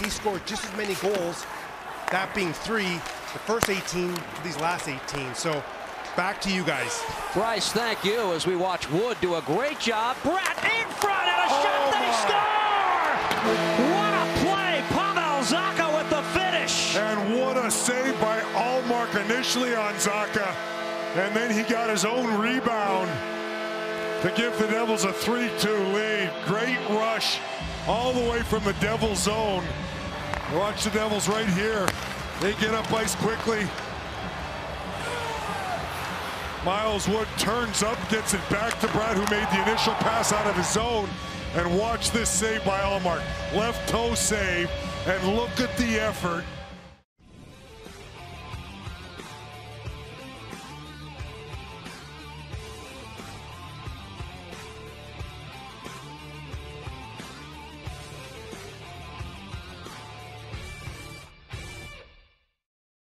he scored just as many goals, that being three, the first 18 to these last 18. So back to you guys. Bryce, thank you as we watch Wood do a great job. Bratt in front and a oh, shot, Oh, they score! What a play! Pavel Zacha with the finish. And what a save by Ullmark initially on Zacha. And then he got his own rebound to give the Devils a 3-2 lead. Great rush all the way from the Devils zone. Watch the Devils right here. They get up ice quickly. Miles Wood turns up, gets it back to Bratt, who made the initial pass out of his zone. And watch this save by Ullmark. Left toe save, and look at the effort